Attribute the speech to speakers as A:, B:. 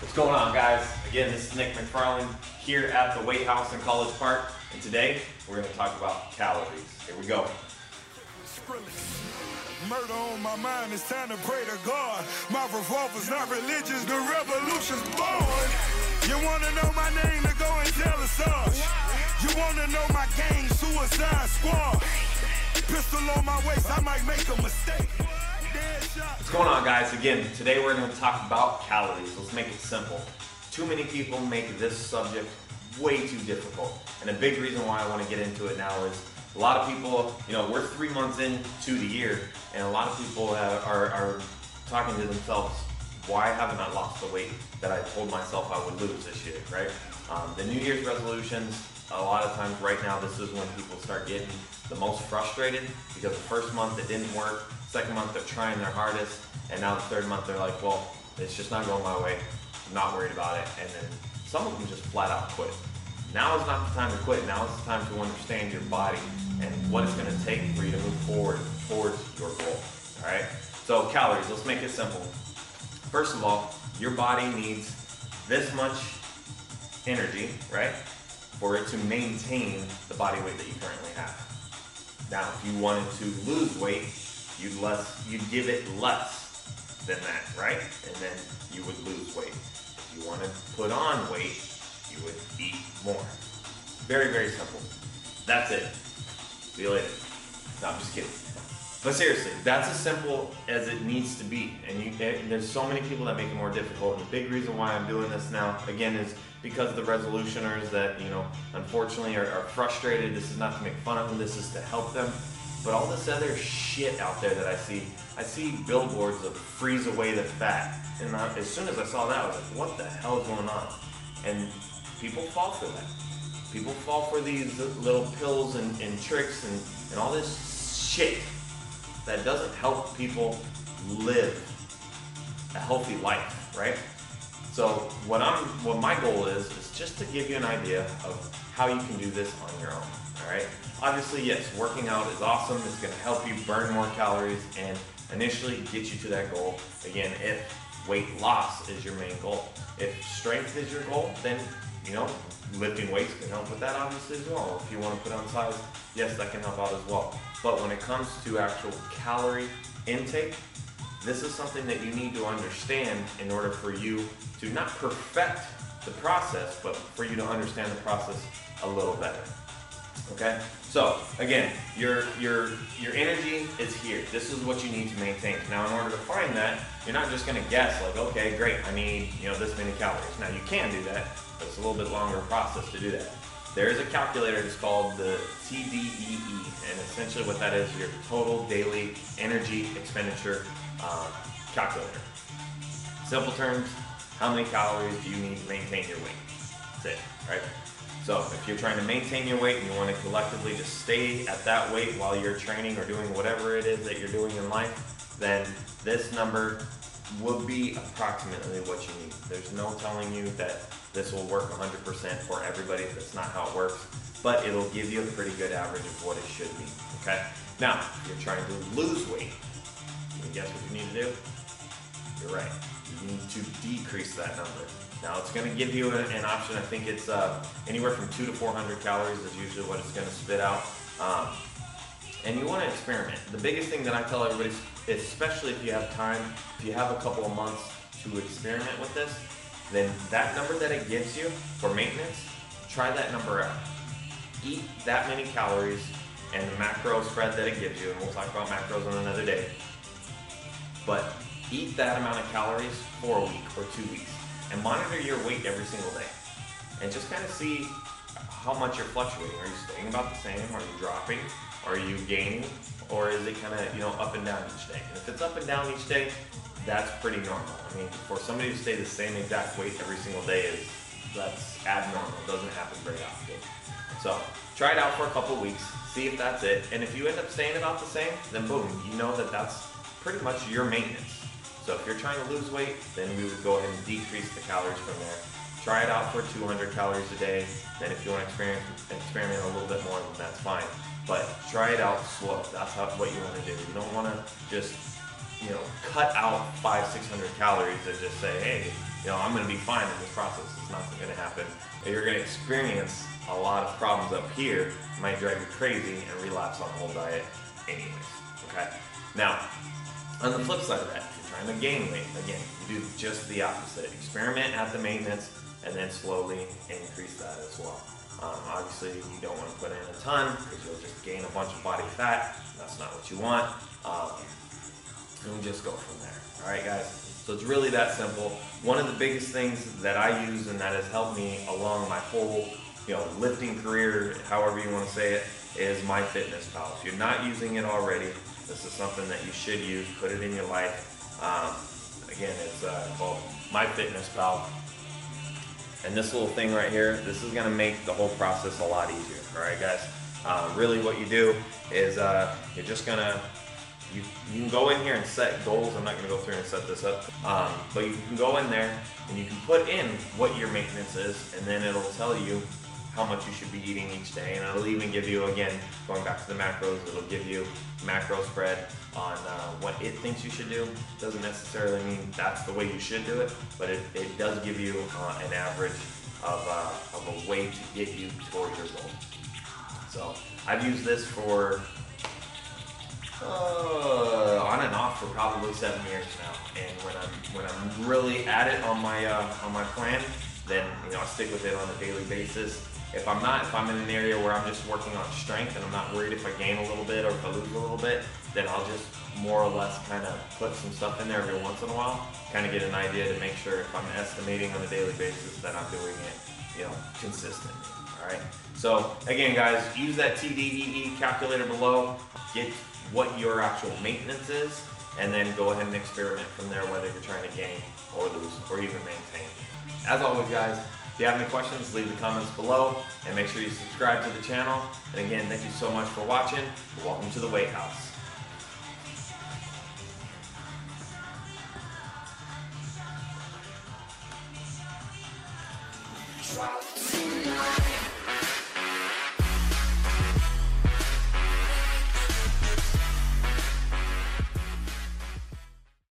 A: What's going on, guys? Again, this is Nick McFarland here at the Weight House in College Park, and today we're going to talk about calories. Here we go.
B: Murder on my mind, it's time to pray to God. My revolver's not religious, the revolution's born. You wanna know my name, go and tell the uh. Sarge. You wanna know my gang, Suicide Squad. Pistol on my waist, I might make a mistake.
A: What's going on, guys? Again, today we're going to talk about calories. Let's make it simple. Too many people make this subject way too difficult. And a big reason why I want to get into it now is a lot of people, you know, we're three months into the year, and a lot of people are, are talking to themselves, why haven't I lost the weight that I told myself I would lose this year, right? Um, the New Year's resolutions, a lot of times right now, this is when people start getting the most frustrated because the first month it didn't work, second month they're trying their hardest, and now the third month they're like, well, it's just not going my way, I'm not worried about it, and then some of them just flat out quit. Now is not the time to quit. Now is the time to understand your body and what it's going to take for you to move forward towards your goal. All right. So calories. Let's make it simple. First of all, your body needs this much energy, right, for it to maintain the body weight that you currently have. Now, if you wanted to lose weight, you'd less, you'd give it less than that, right? And then you would lose weight. If you want to put on weight, you would eat more. Very, very simple. That's it. See you later. No, I'm just kidding. But seriously, that's as simple as it needs to be. And you, there's so many people that make it more difficult. And the big reason why I'm doing this now, again, is because the resolutioners that, you know, unfortunately are, are frustrated. This is not to make fun of them, this is to help them. But all this other shit out there that I see, I see billboards of freeze away the fat. And I, as soon as I saw that, I was like, what the hell is going on? And people fall for that. People fall for these little pills and, and tricks and, and all this shit that doesn't help people live a healthy life, right? So what I'm what my goal is is just to give you an idea of how you can do this on your own. All right. Obviously, yes, working out is awesome. It's going to help you burn more calories and initially get you to that goal. Again, if weight loss is your main goal. If strength is your goal, then you know lifting weights can help with that obviously as well. If you want to put on size, yes, that can help out as well. But when it comes to actual calorie intake, this is something that you need to understand in order for you to not perfect the process, but for you to understand the process a little better. Okay? So again, your your your energy is here. This is what you need to maintain. Now in order to find that, you're not just gonna guess like, okay, great, I need, you know, this many calories. Now you can do that, but it's a little bit longer process to do that. There is a calculator, that's called the TDEE, and essentially what that is your total daily energy expenditure uh, calculator. Simple terms, how many calories do you need to maintain your weight? That's it, right? So if you're trying to maintain your weight and you want to collectively just stay at that weight while you're training or doing whatever it is that you're doing in life, then this number will be approximately what you need. There's no telling you that this will work 100% for everybody. That's not how it works, but it'll give you a pretty good average of what it should be. Okay. Now, you're trying to lose weight, can guess what you need to do? You're right. You need to decrease that number. Now it's going to give you an, an option. I think it's uh, anywhere from two to 400 calories is usually what it's going to spit out. Um, and you want to experiment. The biggest thing that I tell everybody, especially if you have time, if you have a couple of months to experiment with this, then that number that it gives you for maintenance, try that number out. Eat that many calories and the macro spread that it gives you, and we'll talk about macros on another day. But eat that amount of calories for a week or two weeks and monitor your weight every single day and just kind of see how much you're fluctuating. Are you staying about the same? Are you dropping? Are you gaining? Or is it kind of, you know, up and down each day? And if it's up and down each day, that's pretty normal. I mean, for somebody to stay the same exact weight every single day is, that's abnormal. It doesn't happen very often. So try it out for a couple weeks, see if that's it. And if you end up staying about the same, then boom, you know that that's pretty much your maintenance. So if you're trying to lose weight, then we would go ahead and decrease the calories from there. Try it out for 200 calories a day. Then if you want to experiment, experiment a little bit more, then that's fine. But try it out slow. That's how, what you want to do. You don't want to just you know, cut out five, six hundred calories and just say, hey, you know, I'm going to be fine in this process. It's not going to happen. You're going to experience a lot of problems up here. Might drive you crazy and relapse on the whole diet, anyways. Okay. Now, on the flip side of that, if you're trying to gain weight, again, you do just the opposite. Experiment at the maintenance and then slowly increase that as well. Um, obviously, you don't want to put in a ton because you'll just gain a bunch of body fat. That's not what you want. Um, and we just go from there. All right, guys. So it's really that simple. One of the biggest things that I use and that has helped me along my whole, you know, lifting career, however you want to say it, is MyFitnessPal. If you're not using it already, this is something that you should use. Put it in your life. Um, again, it's uh, called MyFitnessPal. And this little thing right here, this is gonna make the whole process a lot easier. All right, guys. Uh, really, what you do is uh, you're just gonna you, you can go in here and set goals. I'm not going to go through and set this up, um, but you can go in there and you can put in what your maintenance is, and then it'll tell you how much you should be eating each day, and it'll even give you again going back to the macros. It'll give you macro spread on uh, what it thinks you should do. Doesn't necessarily mean that's the way you should do it, but it, it does give you uh, an average of, uh, of a way to get you towards your goal. So I've used this for uh, on and off for probably seven years now. And when I'm when I'm really at it on my uh, on my plan, then you know I stick with it on a daily basis. If I'm not, if I'm in an area where I'm just working on strength and I'm not worried if I gain a little bit or if I lose a little bit, then I'll just more or less kind of put some stuff in there every once in a while, kind of get an idea to make sure if I'm estimating on a daily basis that I'm doing it, you know, consistently. All right. So again, guys, use that TDEE calculator below. Get what your actual maintenance is, and then go ahead and experiment from there whether you're trying to gain or lose or even maintain. As always, guys, if you have any questions, leave the comments below and make sure you subscribe to the channel. And again, thank you so much for watching. Welcome to the Weight House.
B: Drop.